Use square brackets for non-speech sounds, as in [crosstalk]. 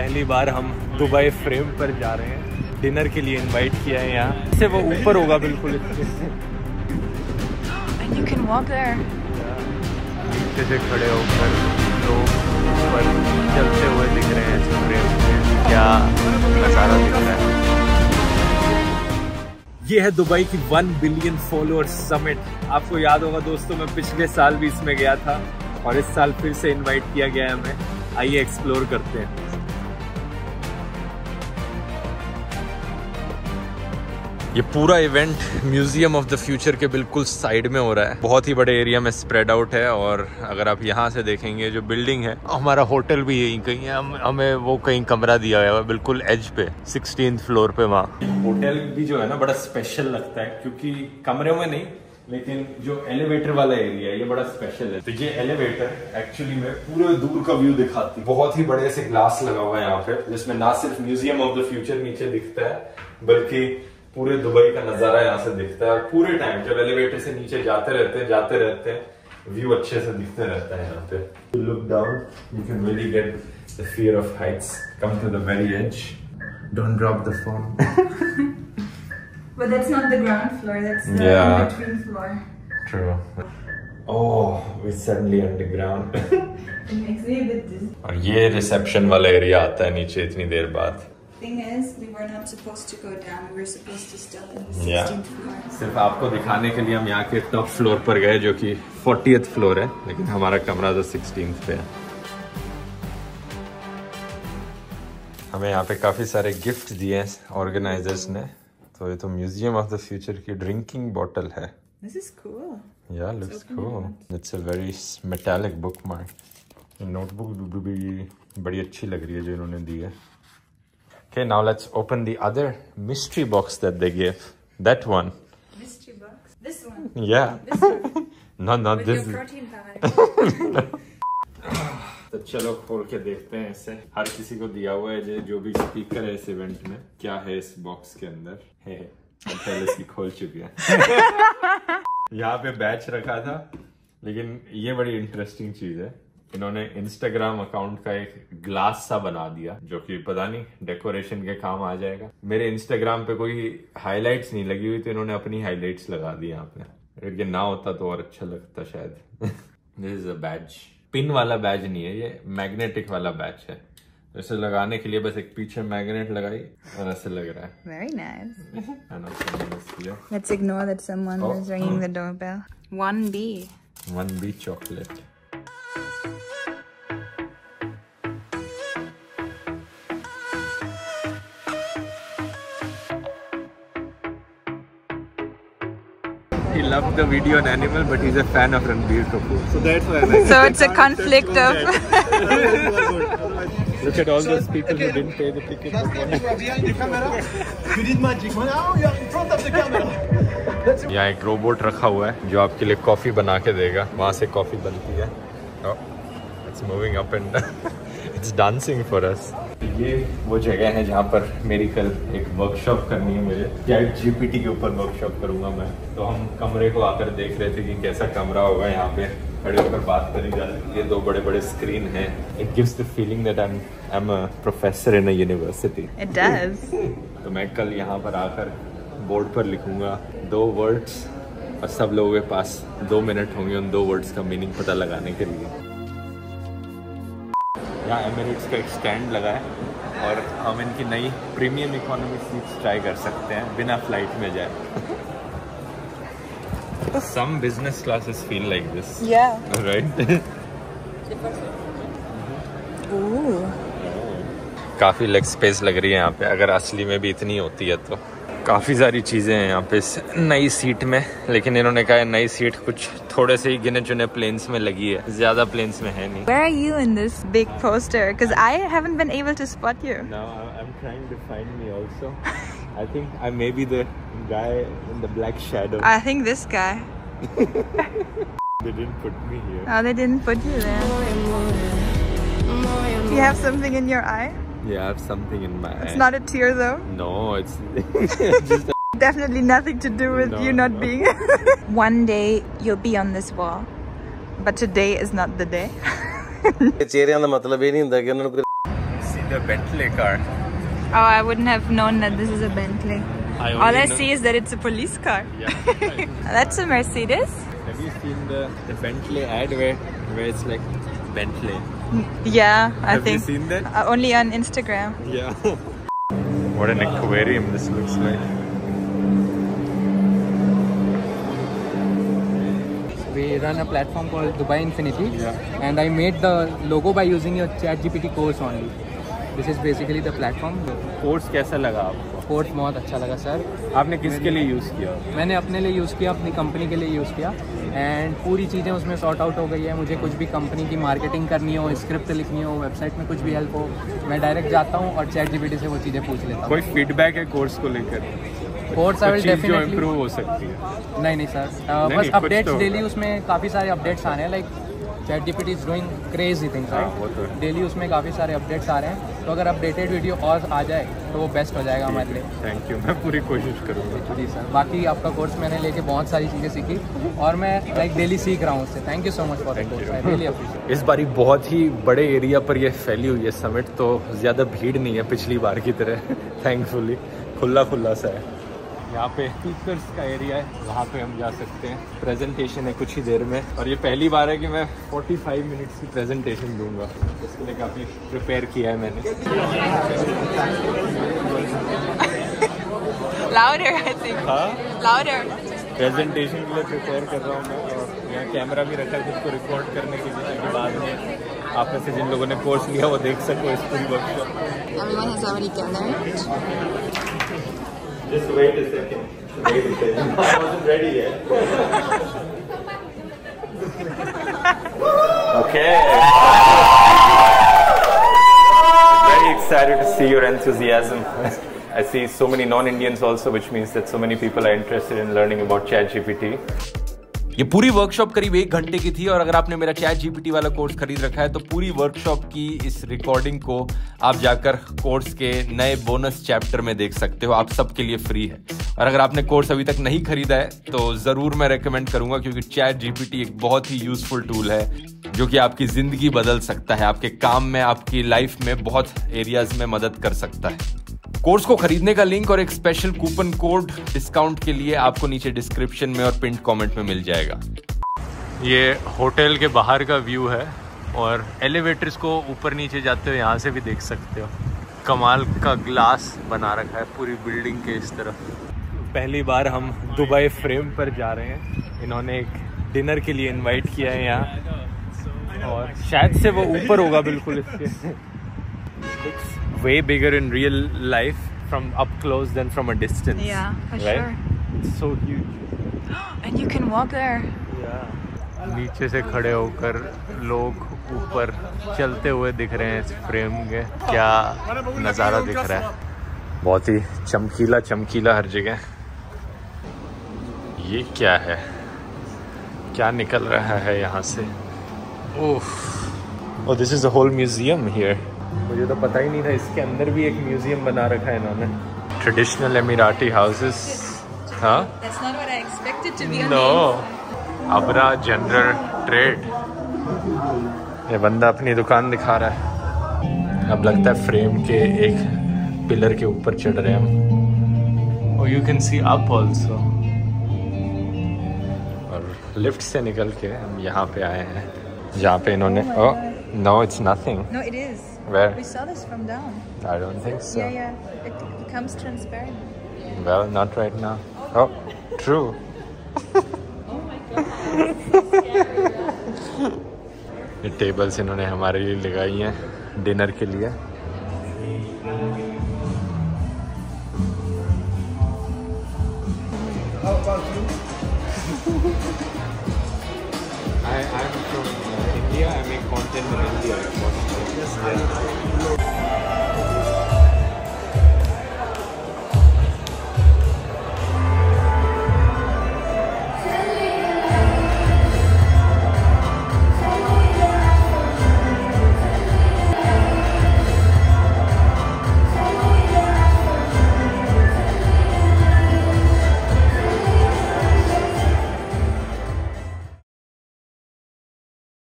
पहली बार हम Dubai frame पर जा रहे हैं। डिनर के लिए इनवाइट किया है यहाँ। से वो ऊपर होगा बिल्कुल. नीचे से खड़े होकर लोग ऊपर चलते हुए दिख रहे हैं फ्रेम में क्या नज़ारा दिख रहा है? ये है दुबई की वन बिलियन फॉलोअर समिट। आपको याद होगा दोस्तों मैं पिछले साल भी इसमें गया था और इस साल फिर से इनवाइट किया गया है हमें। आइए एक्सप्लोर करते हैं। ये पूरा event museum of the future के बिल्कुल साइड में हो रहा है। बहुत ही बड़े एरिया में स्प्रेड आउट है और अगर आप यहाँ से देखेंगे, जो बिल्डिंग है, हमारा होटल भी यहीं कहीं है। हम हमें वो कहीं कमरा दिया हुआ है, बिल्कुल एज पे सिक्सटीन फ्लोर पे वहाँ। होटल भी जो है ना, बड़ा स्पेशल लगता है, क्योंकि कमरे में नहीं, लेकिन जो एलिवेटर वाला एरिया है, ये बड़ा स्पेशल है। तो ये एलिवेटर एक्चुअली में पूरे दूर का व्यू दिखाती है। बहुत ही बड़े से ग्लास लगा हुआ है यहाँ पे, जिसमें ना सिर्फ़ म्यूज़ियम ऑफ़ द फ्यूचर नीचे दिखता है, बल्कि पूरे दुबई का नज़ारा यहाँ से दिखता है और पूरे टाइम जब एलिवेटर से नीचे जाते रहते हैं जाते रहते हैं व्यू अच्छे से दिखते रहता है यहाँ पे look down you can really get the fear of heights come to the very edge don't drop the phone But that's not the ground floor, that's the Yeah. in-between floor. True. Oh, we're suddenly underground. [laughs] It makes me a bit dizzy. और ये reception वाला area आता है नीचे इतनी देर बाद Thing is, we were not supposed to go down, we were supposed to stay in the 16th Yeah. floor. सिर्फ़ आपको दिखाने के लिए हम यहाँ के टॉप फ्लोर पर गए जो कि फोर्टियथ फ्लोर है लेकिन हमारा कमरा तो सिक्सटीन पे है। हमें यहाँ पे काफ़ी सारे गिफ्ट दिए हैं ऑर्गेनाइजर्स ने। तो ये तो म्यूज़ियम ऑफ़ द फ्यूचर की ड्रिंकिंग बॉटल है। This is cool. It's a very metallic bookmark notebook भी बड़ी अच्छी लग रही है जो इन्होंने दी है। Okay, now let's open the other mystery box that they gave. That one. Mystery box. This one. Yeah. This one. No, not With this. your protein powder. तो चलो खोल के देखते हैं इसे हर किसी को दिया हुआ है जो- जो भी स्पीकर है इस इवेंट में क्या है इस बॉक्स के अंदर है पहले इसकी खोल चुके हैं यहाँ पे बैच रखा था लेकिन ये बड़ी इंटरेस्टिंग चीज़ है इन्होंने इंस्टाग्राम अकाउंट का एक ग्लास सा बना दिया जो कि पता नहीं डेकोरेशन के काम आ जाएगा मेरे इंस्टाग्राम पे कोई हाइलाइट्स नहीं लगी हुई तो इन्होंने अपनी हाइलाइट्स लगा दी यहाँ पे अगर ये ना होता तो और अच्छा लगता शायद this is a badge pin वाला बैच नहीं है ये मैग्नेटिक वाला बैच है इसे लगाने के लिए बस एक पीछे मैग्नेट लगाई और ऐसे लग रहा है Very nice. ना someone is here. Let's ignore that someone Oh. is ringing the doorbell. 1B. One He loved the video on Animal, but he's a fan of Ranbir Kapoor. So that's why like So it's a conflict of. Look at all so, those people okay. who didn't pay the ticket. Last time you were behind the camera, you did magic. Now you are in front of the camera. यहाँ एक robot रखा हुआ है जो आपके लिए coffee बना के देगा वहाँ से कॉफ़ी बनती है it's moving up and it's dancing for us ये वो जगह है जहाँ पर मेरी कल एक वर्कशॉप करनी है मुझे। चैट जीपीटी के ऊपर वर्कशॉप करूँगा मैं। तो हम कमरे को आकर देख रहे थे कि कैसा कमरा होगा यहाँ पे। खड़े होकर बात करी जा सकती है। दो बड़े बड़े स्क्रीन हैं। It gives the feeling that I am a professor in a university It does. [laughs] तो मैं कल यहाँ पर आकर बोर्ड पर लिखूँगा दो वर्ड्स और सब लोगों के पास दो मिनट होंगे उन दो वर्ड्स का मीनिंग पता लगाने के लिए. यहाँ एमिरेट्स का एक स्टैंड लगा है और हम इनकी नई प्रीमियम इकोनॉमी सीट्स ट्राई कर सकते हैं बिना फ़्लाइट में जाए। Some business classes feel like this. Right काफ़ी लेग स्पेस लग रही है यहाँ पे अगर असली में भी इतनी होती है तो काफ़ी सारी चीज़ें हैं यहाँ पे नई सीट में लेकिन इन्होंने कहा है नई सीट कुछ थोड़े से ही गिने चुने प्लेन्स में लगी है ज़्यादा प्लेन्स में है नहीं Where are you in this big poster? Because I haven't been able to spot you. Now I'm trying to find me also. I think I may be the guy in the black shadow. I think this guy. They didn't put me here. Oh, they didn't put you there. You have something in your eye? Yeah, I have something in my It's not a tear though? No, it's [laughs] [laughs] Definitely nothing to do with no, you not no. being... [laughs] One day you'll be on this wall, but today is not the day. see the Bentley car. Oh, I wouldn't have known that this is a Bentley. I All I know. see is that it's a police car. Yeah. That's a Mercedes. Have you seen the, the Bentley ad where, where it's like Bentley? Yeah, I Have think. Have you seen that? Uh, only on Instagram. Yeah. what an aquarium this looks like. We run a platform called Dubai Infinity, Yeah. and I made the logo by using your ChatGPT course only. This is basically the platform. Course कैसा लगा आपको course बहुत अच्छा लगा sir आपने किसके लिए use किया मैंने अपने लिए यूज़ किया अपनी कंपनी के लिए यूज़ किया एंड पूरी चीज़ें उसमें सॉर्ट आउट हो गई है। मुझे कुछ भी कंपनी की मार्केटिंग करनी हो स्क्रिप्ट लिखनी हो वेबसाइट में कुछ भी हेल्प हो मैं डायरेक्ट जाता हूँ और चैट जीपीटी से वो चीज़ें पूछ लेता हूँ। कोई फीडबैक है कोर्स को लेकर? कोर्स आई विल डेफिनेटली हो सकती है। नहीं नहीं सर नहीं, बस अपडेट्स तो डेली उसमें काफ़ी सारे अपडेट्स आ रहे हैं like chat GPT is doing crazy things है। डेली उसमें काफ़ी सारे अपडेट्स आ रहे हैं। तो अगर अपडेटेड वीडियो और आ जाए तो वो बेस्ट हो जाएगा हमारे लिए। थैंक यू मैं पूरी कोशिश करूँगा। जी सर बाकी आपका कोर्स मैंने लेके बहुत सारी चीज़ें सीखी और मैं लाइक डेली सीख रहा हूँ उससे। Thank you so much for course इस बारी बहुत ही बड़े एरिया पर ये फैली हुई है समिट तो ज़्यादा भीड़ नहीं है पिछली बार की तरह। थैंकफुली खुला खुला सा है। यहाँ पे स्पीकर्स का एरिया है वहाँ पे हम जा सकते हैं। प्रेजेंटेशन है कुछ ही देर में। और ये पहली बार है कि मैं 45 मिनट्स की प्रेजेंटेशन दूँगा। इसके लिए काफ़ी प्रिपेयर किया है मैंने। [laughs] Louder, I think. हाँ? Louder. प्रेजेंटेशन के लिए प्रिपेयर कर रहा हूँ मैं और यहाँ कैमरा भी रखा है खुद को रिकॉर्ड करने के लिए। ताकि बाद में आप में से जिन लोगों ने कोर्स लिया वो देख सको इस पूरी workshop Just wait a second. Wait a second. [laughs] I wasn't ready yet. okay. Very excited to see your enthusiasm. I see so many non-Indians also, which means that so many people are interested in learning about ChatGPT. ये पूरी workshop करीब एक घंटे की थी और अगर आपने मेरा चैट जीपीटी वाला कोर्स खरीद रखा है तो पूरी वर्कशॉप की इस रिकॉर्डिंग को आप जाकर कोर्स के नए बोनस चैप्टर में देख सकते हो। आप सबके लिए फ्री है। और अगर आपने कोर्स अभी तक नहीं खरीदा है तो ज़रूर मैं रेकमेंड करूँगा क्योंकि चैट जीपीटी एक बहुत ही यूजफुल टूल है, जो कि आपकी ज़िंदगी बदल सकता है, आपके काम में, आपकी लाइफ में बहुत एरियाज़ में मदद कर सकता है। कोर्स को खरीदने का लिंक और एक स्पेशल कूपन कोड डिस्काउंट के लिए आपको नीचे डिस्क्रिप्शन में और पिंट कमेंट में मिल जाएगा। ये होटल के बाहर का व्यू है और एलिवेटर्स को ऊपर नीचे जाते हो यहाँ से भी देख सकते हो। कमाल का ग्लास बना रखा है पूरी बिल्डिंग के इस तरफ़। पहली बार हम दुबई फ्रेम पर जा रहे हैं। इन्होंने एक डिनर के लिए इनवाइट किया है यहाँ। और शायद से वो ऊपर होगा बिल्कुल इसके। [laughs] way bigger in real life from up close than from a distance. Yeah, for right? sure. It's so huge. And you can walk there. Yeah. नीचे से खड़े होकर लोग ऊपर चलते हुए दिख रहे हैं इस फ्रेम के क्या नज़ारा दिख रहा है बहुत ही चमकीला चमकीला हर जगह ये क्या है क्या निकल रहा है यहाँ से ओह this is a whole museum here मुझे तो पता ही नहीं था इसके अंदर भी एक म्यूज़ियम बना रखा है इन्होंने। ट्रेडिशनल एमिराटी हाउसेस हाँ? नो अबरा जनरल ट्रेड ये बंदा अपनी दुकान दिखा रहा है। अब लगता है फ्रेम के एक पिलर के ऊपर चढ़ रहे हैं हम। You can see up also और लिफ्ट से निकल के हम यहाँ पे आए हैं जहाँ पे इन्होंने oh No it's nothing No, it is. Where? We saw this from down. I don't think so Yeah, yeah. It becomes transparent. Well, not right now. Oh, true. ये टेबल्स इन्होंने हमारे लिए लगाई हैं डिनर के लिए September. Yes, I know.